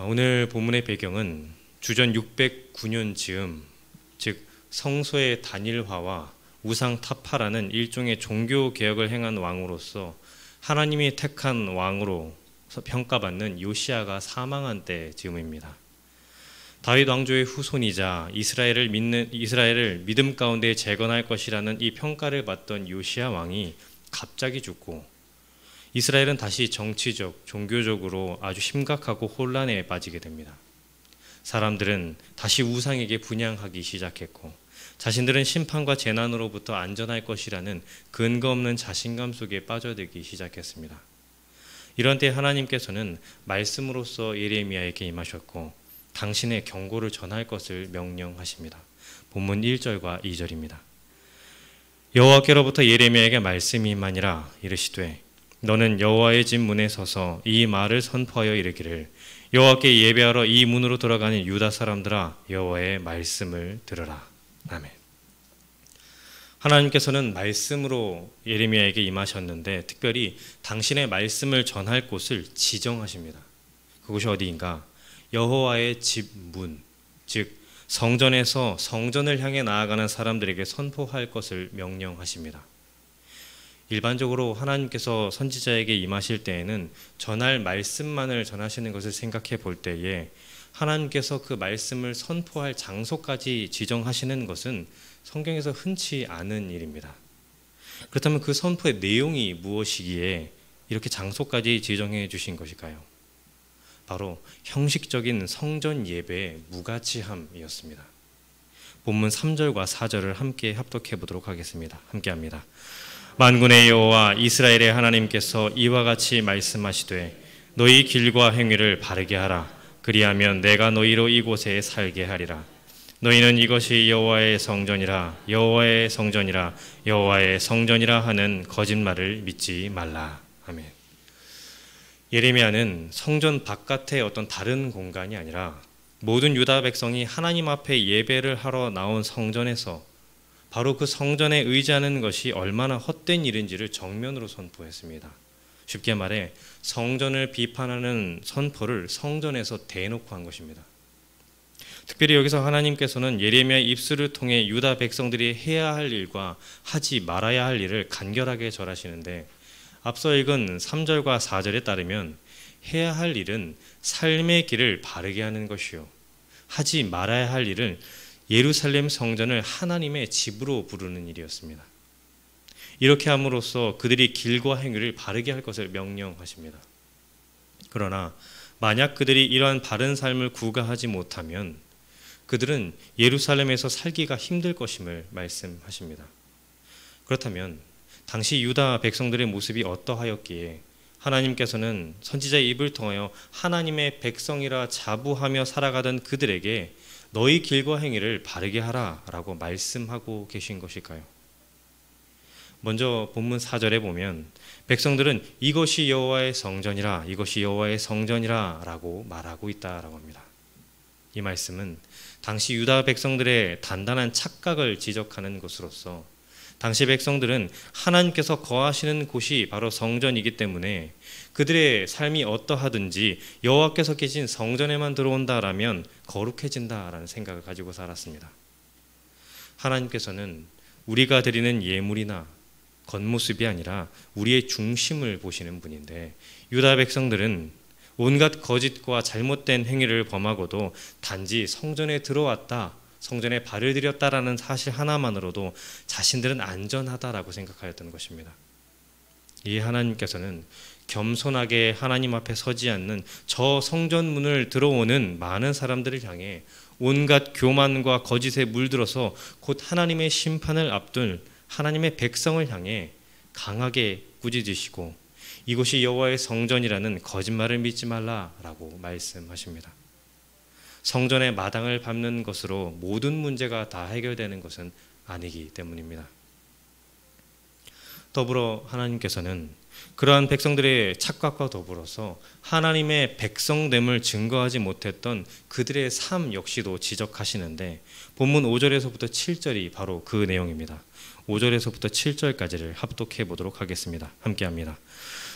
아, 오늘 본문의 배경은 주전 609년 즈음, 즉 성소의 단일화와 우상 타파라는 일종의 종교 개혁을 행한 왕으로서 하나님이 택한 왕으로 평가받는 요시아가 사망한 때 즈음입니다. 다윗 왕조의 후손이자 이스라엘을 믿는 이스라엘을 믿음 가운데 재건할 것이라는 이 평가를 받던 요시아 왕이 갑자기 죽고 이스라엘은 다시 정치적, 종교적으로 아주 심각하고 혼란에 빠지게 됩니다. 사람들은 다시 우상에게 분양하기 시작했고 자신들은 심판과 재난으로부터 안전할 것이라는 근거 없는 자신감 속에 빠져들기 시작했습니다. 이런 때 하나님께서는 말씀으로써 예레미야에게 임하셨고 당신의 경고를 전할 것을 명령하십니다. 본문 1절과 2절입니다. 여호와께로부터 예레미야에게 말씀이 임하니라 이르시되 너는 여호와의 집 문에 서서 이 말을 선포하여 이르기를 여호와께 예배하러 이 문으로 돌아가는 유다 사람들아 여호와의 말씀을 들으라. 아멘. 하나님께서는 말씀으로 예레미야에게 임하셨는데 특별히 당신의 말씀을 전할 곳을 지정하십니다. 그곳이 어디인가? 여호와의 집 문, 즉 성전에서 성전을 향해 나아가는 사람들에게 선포할 것을 명령하십니다. 일반적으로 하나님께서 선지자에게 임하실 때에는 전할 말씀만을 전하시는 것을 생각해 볼 때에 하나님께서 그 말씀을 선포할 장소까지 지정하시는 것은 성경에서 흔치 않은 일입니다. 그렇다면 그 선포의 내용이 무엇이기에 이렇게 장소까지 지정해 주신 것일까요? 바로 형식적인 성전 예배의 무가치함이었습니다. 본문 3절과 4절을 함께 합독해 보도록 하겠습니다. 함께 합니다. 만군의 여호와 이스라엘의 하나님께서 이와 같이 말씀하시되 너희 길과 행위를 바르게 하라. 그리하면 내가 너희로 이곳에 살게 하리라. 너희는 이것이 여호와의 성전이라 여호와의 성전이라 여호와의 성전이라 하는 거짓말을 믿지 말라. 아멘. 예레미야는 성전 바깥의 어떤 다른 공간이 아니라 모든 유다 백성이 하나님 앞에 예배를 하러 나온 성전에서 바로 그 성전에 의지하는 것이 얼마나 헛된 일인지를 정면으로 선포했습니다. 쉽게 말해 성전을 비판하는 선포를 성전에서 대놓고 한 것입니다. 특별히 여기서 하나님께서는 예레미야 입술을 통해 유다 백성들이 해야 할 일과 하지 말아야 할 일을 간결하게 절하시는데 앞서 읽은 3절과 4절에 따르면 해야 할 일은 삶의 길을 바르게 하는 것이요. 하지 말아야 할 일은 예루살렘 성전을 하나님의 집으로 부르는 일이었습니다. 이렇게 함으로써 그들이 길과 행위를 바르게 할 것을 명령하십니다. 그러나 만약 그들이 이러한 바른 삶을 구가하지 못하면 그들은 예루살렘에서 살기가 힘들 것임을 말씀하십니다. 그렇다면 당시 유다 백성들의 모습이 어떠하였기에 하나님께서는 선지자의 입을 통하여 하나님의 백성이라 자부하며 살아가던 그들에게 너희 길과 행위를 바르게 하라라고 말씀하고 계신 것일까요? 먼저 본문 4절에 보면 백성들은 이것이 여호와의 성전이라 이것이 여호와의 성전이라라고 말하고 있다라고 합니다. 이 말씀은 당시 유다 백성들의 단단한 착각을 지적하는 것으로서 당시 백성들은 하나님께서 거하시는 곳이 바로 성전이기 때문에 그들의 삶이 어떠하든지 여호와께서 계신 성전에만 들어온다라면 거룩해진다라는 생각을 가지고 살았습니다. 하나님께서는 우리가 드리는 예물이나 겉모습이 아니라 우리의 중심을 보시는 분인데 유다 백성들은 온갖 거짓과 잘못된 행위를 범하고도 단지 성전에 들어왔다 성전에 발을 들였다라는 사실 하나만으로도 자신들은 안전하다라고 생각하였던 것입니다. 이 하나님께서는 겸손하게 하나님 앞에 서지 않는 저 성전문을 들어오는 많은 사람들을 향해 온갖 교만과 거짓에 물들어서 곧 하나님의 심판을 앞둔 하나님의 백성을 향해 강하게 꾸짖으시고 이곳이 여호와의 성전이라는 거짓말을 믿지 말라라고 말씀하십니다. 성전의 마당을 밟는 것으로 모든 문제가 다 해결되는 것은 아니기 때문입니다. 더불어 하나님께서는 그러한 백성들의 착각과 더불어서 하나님의 백성됨을 증거하지 못했던 그들의 삶 역시도 지적하시는데 본문 5절에서부터 7절이 바로 그 내용입니다. 5절에서부터 7절까지를 합독해 보도록 하겠습니다. 함께 합니다.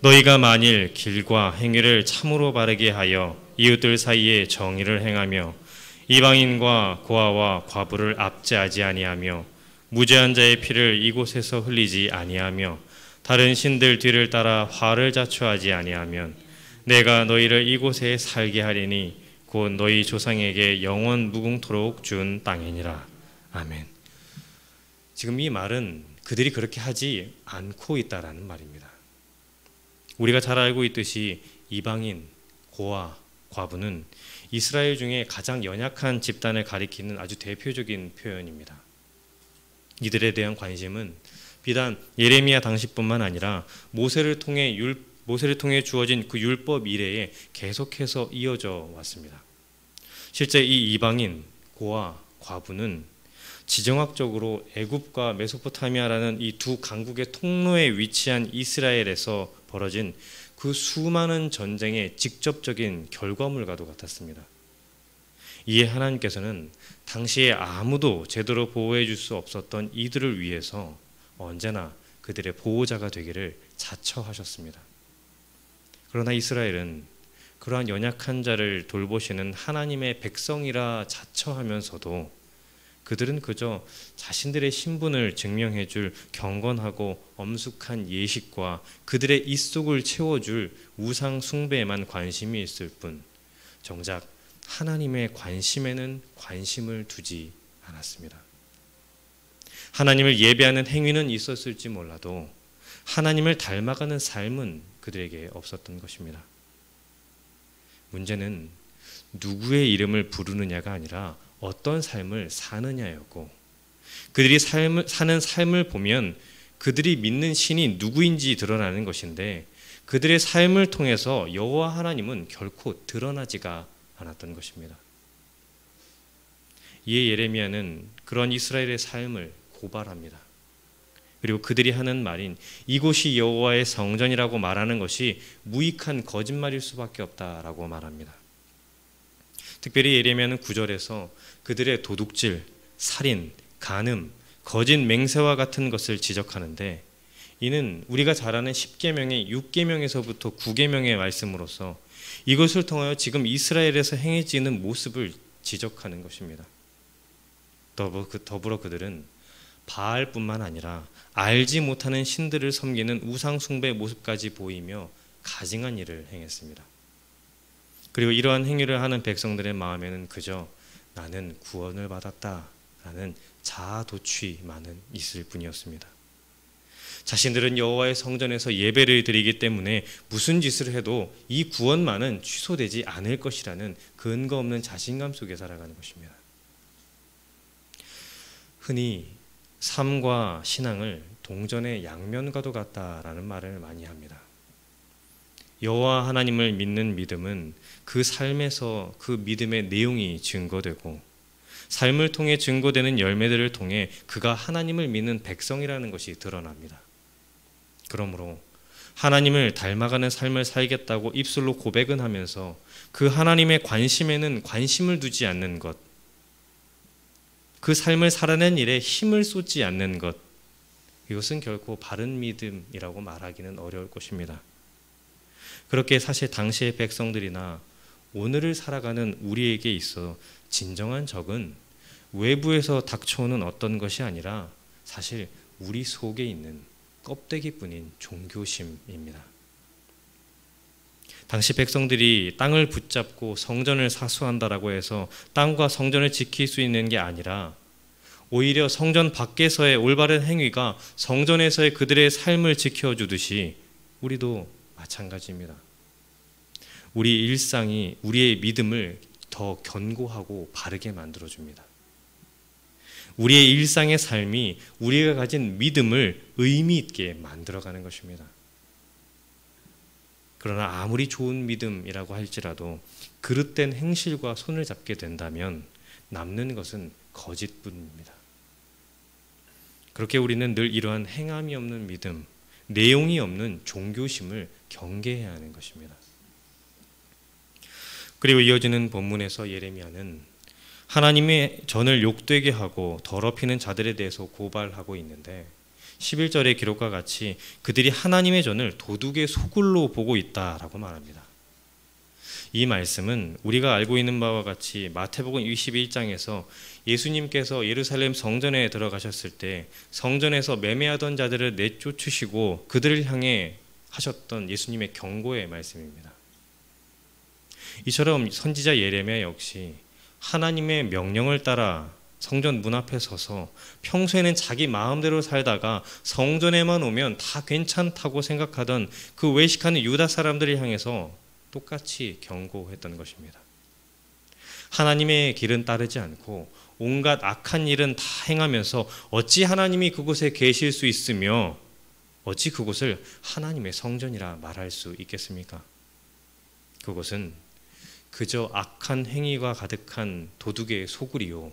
너희가 만일 길과 행위를 참으로 바르게 하여 이웃들 사이에 정의를 행하며 이방인과 고아와 과부를 압제하지 아니하며 무죄한 자의 피를 이곳에서 흘리지 아니하며 다른 신들 뒤를 따라 화를 자초하지 아니하면 내가 너희를 이곳에 살게 하리니 곧 너희 조상에게 영원 무궁토록 준 땅이니라. 아멘. 지금 이 말은 그들이 그렇게 하지 않고 있다라는 말입니다. 우리가 잘 알고 있듯이 이방인, 고아, 과부는 이스라엘 중에 가장 연약한 집단을 가리키는 아주 대표적인 표현입니다. 이들에 대한 관심은 비단 예레미야 당시뿐만 아니라 모세를 통해 율, 모세를 통해 주어진 그 율법 이래에 계속해서 이어져 왔습니다. 실제 이 이방인 고아 과부는 지정학적으로 애굽과 메소포타미아라는 이 두 강국의 통로에 위치한 이스라엘에서 벌어진 그 수많은 전쟁의 직접적인 결과물과도 같았습니다. 이에 하나님께서는 당시에 아무도 제대로 보호해 줄 수 없었던 이들을 위해서 언제나 그들의 보호자가 되기를 자처하셨습니다. 그러나 이스라엘은 그러한 연약한 자를 돌보시는 하나님의 백성이라 자처하면서도 그들은 그저 자신들의 신분을 증명해 줄 경건하고 엄숙한 예식과 그들의 입속을 채워 줄 우상 숭배에만 관심이 있을 뿐 정작 하나님의 관심에는 관심을 두지 않았습니다. 하나님을 예배하는 행위는 있었을지 몰라도 하나님을 닮아가는 삶은 그들에게 없었던 것입니다. 문제는 누구의 이름을 부르느냐가 아니라 어떤 삶을 사느냐였고 그들이 삶을, 사는 삶을 보면 그들이 믿는 신이 누구인지 드러나는 것인데 그들의 삶을 통해서 여호와 하나님은 결코 드러나지가 않았던 것입니다. 이에 예레미야는 그런 이스라엘의 삶을 고발합니다. 그리고 그들이 하는 말인 이곳이 여호와의 성전이라고 말하는 것이 무익한 거짓말일 수밖에 없다라고 말합니다. 특별히 예레미야는 9절에서 그들의 도둑질, 살인, 간음, 거짓 맹세와 같은 것을 지적하는데 이는 우리가 잘 아는 10계명의 6계명에서부터 9계명의 말씀으로서 이것을 통하여 지금 이스라엘에서 행해지는 모습을 지적하는 것입니다. 그, 더불어 그들은 바알뿐만 아니라 알지 못하는 신들을 섬기는 우상 숭배 모습까지 보이며 가증한 일을 행했습니다. 그리고 이러한 행위를 하는 백성들의 마음에는 그저 나는 구원을 받았다라는 자아 도취만은 있을 뿐이었습니다. 자신들은 여호와의 성전에서 예배를 드리기 때문에 무슨 짓을 해도 이 구원만은 취소되지 않을 것이라는 근거 없는 자신감 속에 살아가는 것입니다. 흔히 삶과 신앙을 동전의 양면과도 같다라는 말을 많이 합니다. 여호와 하나님을 믿는 믿음은 그 삶에서 그 믿음의 내용이 증거되고 삶을 통해 증거되는 열매들을 통해 그가 하나님을 믿는 백성이라는 것이 드러납니다. 그러므로 하나님을 닮아가는 삶을 살겠다고 입술로 고백은 하면서 그 하나님의 관심에는 관심을 두지 않는 것, 그 삶을 살아낸 일에 힘을 쏟지 않는 것, 이것은 결코 바른 믿음이라고 말하기는 어려울 것입니다. 그렇게 사실 당시의 백성들이나 오늘을 살아가는 우리에게 있어 진정한 적은 외부에서 닥쳐오는 어떤 것이 아니라 사실 우리 속에 있는 껍데기뿐인 종교심입니다. 당시 백성들이 땅을 붙잡고 성전을 사수한다라고 해서 땅과 성전을 지킬 수 있는 게 아니라 오히려 성전 밖에서의 올바른 행위가 성전에서의 그들의 삶을 지켜주듯이 우리도 마찬가지입니다. 우리 일상이 우리의 믿음을 더 견고하고 바르게 만들어줍니다. 우리의 일상의 삶이 우리가 가진 믿음을 의미 있게 만들어가는 것입니다. 그러나 아무리 좋은 믿음이라고 할지라도 그릇된 행실과 손을 잡게 된다면 남는 것은 거짓뿐입니다. 그렇게 우리는 늘 이러한 행함이 없는 믿음, 내용이 없는 종교심을 경계해야 하는 것입니다. 그리고 이어지는 본문에서 예레미야는 하나님의 전을 욕되게 하고 더럽히는 자들에 대해서 고발하고 있는데 11절의 기록과 같이 그들이 하나님의 전을 도둑의 소굴로 보고 있다라고 말합니다. 이 말씀은 우리가 알고 있는 바와 같이 마태복음 21장에서 예수님께서 예루살렘 성전에 들어가셨을 때 성전에서 매매하던 자들을 내쫓으시고 그들을 향해 하셨던 예수님의 경고의 말씀입니다. 이처럼 선지자 예레미야 역시 하나님의 명령을 따라 성전 문 앞에 서서 평소에는 자기 마음대로 살다가 성전에만 오면 다 괜찮다고 생각하던 그 외식하는 유다 사람들을 향해서 똑같이 경고했던 것입니다. 하나님의 길은 따르지 않고 온갖 악한 일은 다 행하면서 어찌 하나님이 그곳에 계실 수 있으며 어찌 그곳을 하나님의 성전이라 말할 수 있겠습니까? 그곳은 그저 악한 행위가 가득한 도둑의 소굴이요.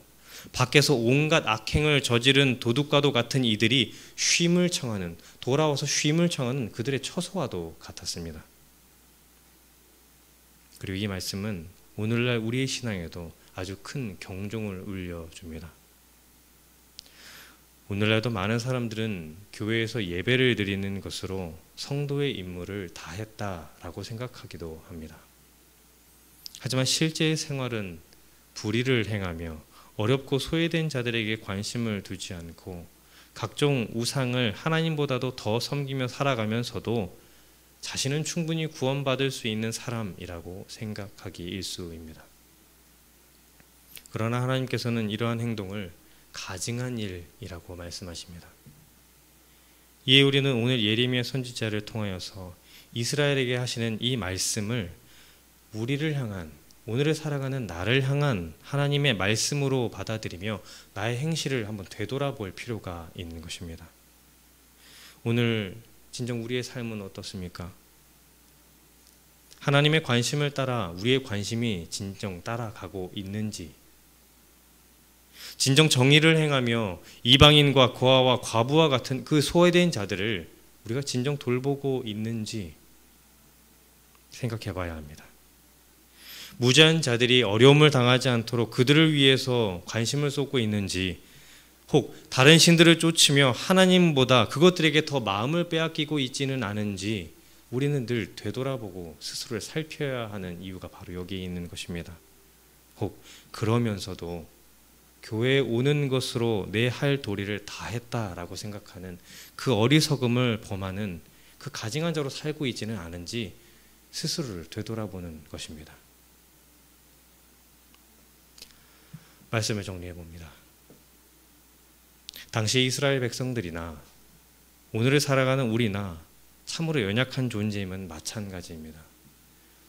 밖에서 온갖 악행을 저지른 도둑과도 같은 이들이 쉼을 청하는 돌아와서 쉼을 청하는 그들의 처소와도 같았습니다. 그리고 이 말씀은 오늘날 우리의 신앙에도 아주 큰 경종을 울려 줍니다. 오늘날도 많은 사람들은 교회에서 예배를 드리는 것으로 성도의 임무를 다했다라고 생각하기도 합니다. 하지만 실제의 생활은 불의를 행하며 어렵고 소외된 자들에게 관심을 두지 않고 각종 우상을 하나님보다도 더 섬기며 살아가면서도 자신은 충분히 구원받을 수 있는 사람이라고 생각하기 일수입니다. 그러나 하나님께서는 이러한 행동을 가증한 일이라고 말씀하십니다. 이에 우리는 오늘 예레미야 선지자를 통하여서 이스라엘에게 하시는 이 말씀을 우리를 향한 오늘을 살아가는 나를 향한 하나님의 말씀으로 받아들이며 나의 행실을 한번 되돌아볼 필요가 있는 것입니다. 오늘 진정 우리의 삶은 어떻습니까? 하나님의 관심을 따라 우리의 관심이 진정 따라가고 있는지, 진정 정의를 행하며 이방인과 고아와 과부와 같은 그 소외된 자들을 우리가 진정 돌보고 있는지 생각해 봐야 합니다. 무지한 자들이 어려움을 당하지 않도록 그들을 위해서 관심을 쏟고 있는지 혹 다른 신들을 쫓으며 하나님보다 그것들에게 더 마음을 빼앗기고 있지는 않은지 우리는 늘 되돌아보고 스스로를 살펴야 하는 이유가 바로 여기에 있는 것입니다. 혹 그러면서도 교회에 오는 것으로 내 할 도리를 다 했다라고 생각하는 그 어리석음을 범하는 그 가증한 자로 살고 있지는 않은지 스스로를 되돌아보는 것입니다. 말씀을 정리해 봅니다. 당시 이스라엘 백성들이나 오늘을 살아가는 우리나 참으로 연약한 존재임은 마찬가지입니다.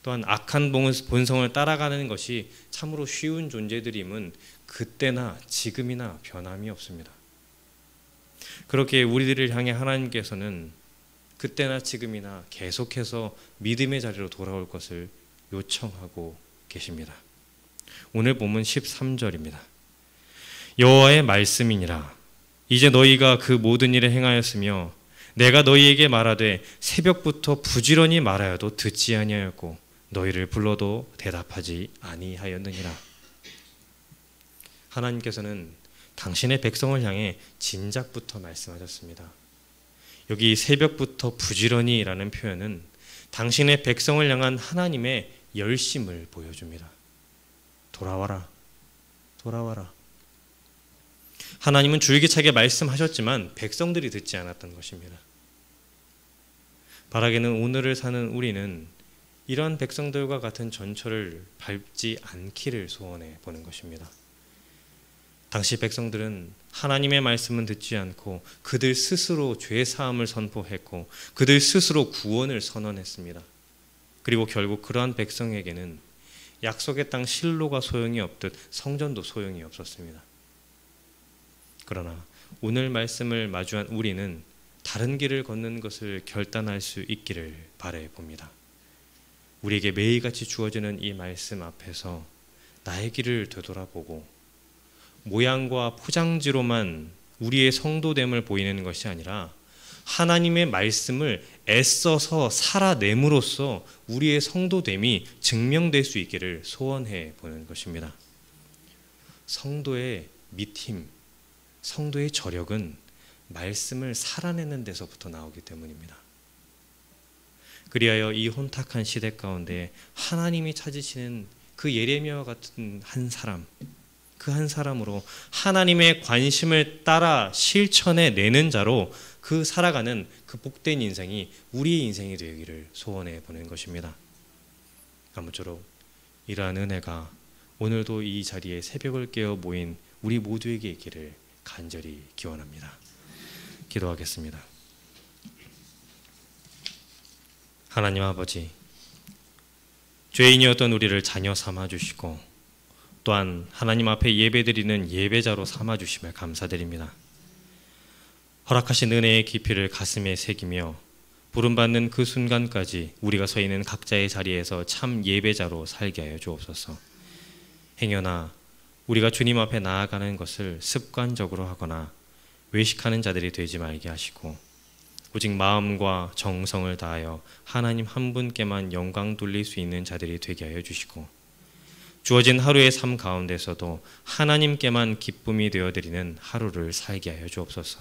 또한 악한 본성을 따라가는 것이 참으로 쉬운 존재들임은 그때나 지금이나 변함이 없습니다. 그렇게 우리들을 향해 하나님께서는 그때나 지금이나 계속해서 믿음의 자리로 돌아올 것을 요청하고 계십니다. 오늘 본문 13절입니다. 여호와의 말씀이니라 이제 너희가 그 모든 일을 행하였으며 내가 너희에게 말하되 새벽부터 부지런히 말하여도 듣지 아니하였고 너희를 불러도 대답하지 아니하였느니라. 하나님께서는 당신의 백성을 향해 진작부터 말씀하셨습니다. 여기 새벽부터 부지런히라는 표현은 당신의 백성을 향한 하나님의 열심을 보여줍니다. 돌아와라. 돌아와라. 하나님은 줄기차게 말씀하셨지만 백성들이 듣지 않았던 것입니다. 바라기는 오늘을 사는 우리는 이러한 백성들과 같은 전철을 밟지 않기를 소원해 보는 것입니다. 당시 백성들은 하나님의 말씀은 듣지 않고 그들 스스로 죄 사함을 선포했고 그들 스스로 구원을 선언했습니다. 그리고 결국 그러한 백성에게는 약속의 땅 실로가 소용이 없듯 성전도 소용이 없었습니다. 그러나 오늘 말씀을 마주한 우리는 다른 길을 걷는 것을 결단할 수 있기를 바래 봅니다. 우리에게 매일같이 주어지는 이 말씀 앞에서 나의 길을 되돌아보고 모양과 포장지로만 우리의 성도됨을 보이는 것이 아니라 하나님의 말씀을 애써서 살아냄으로써 우리의 성도됨이 증명될 수 있기를 소원해 보는 것입니다. 성도의 밑힘, 성도의 저력은 말씀을 살아내는 데서부터 나오기 때문입니다. 그리하여 이 혼탁한 시대 가운데 하나님이 찾으시는 그 예레미야와 같은 한 사람, 그 한 사람으로 하나님의 관심을 따라 실천해 내는 자로 그 살아가는 그 복된 인생이 우리의 인생이 되기를 소원해 보는 것입니다. 아무쪼록 이러한 은혜가 오늘도 이 자리에 새벽을 깨어 모인 우리 모두에게 있기를 간절히 기원합니다. 기도하겠습니다. 하나님 아버지, 죄인이었던 우리를 자녀 삼아 주시고 또한 하나님 앞에 예배드리는 예배자로 삼아 주심을 감사드립니다. 허락하신 은혜의 깊이를 가슴에 새기며 부름받는 그 순간까지 우리가 서 있는 각자의 자리에서 참 예배자로 살게 하여 주옵소서. 행여나 우리가 주님 앞에 나아가는 것을 습관적으로 하거나 외식하는 자들이 되지 말게 하시고 오직 마음과 정성을 다하여 하나님 한 분께만 영광 돌릴 수 있는 자들이 되게 하여 주시고 주어진 하루의 삶 가운데서도 하나님께만 기쁨이 되어 드리는 하루를 살게 하여 주옵소서.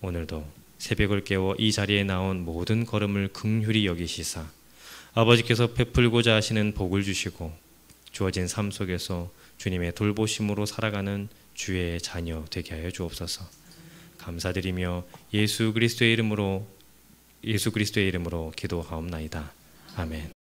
오늘도 새벽을 깨워 이 자리에 나온 모든 걸음을 긍휼히 여기시사 아버지께서 베풀고자 하시는 복을 주시고 주어진 삶 속에서 주님의 돌보심으로 살아가는 주의 자녀 되게 하여 주옵소서. 감사드리며 예수 그리스도의 이름으로 예수 그리스도의 이름으로 기도하옵나이다. 아멘.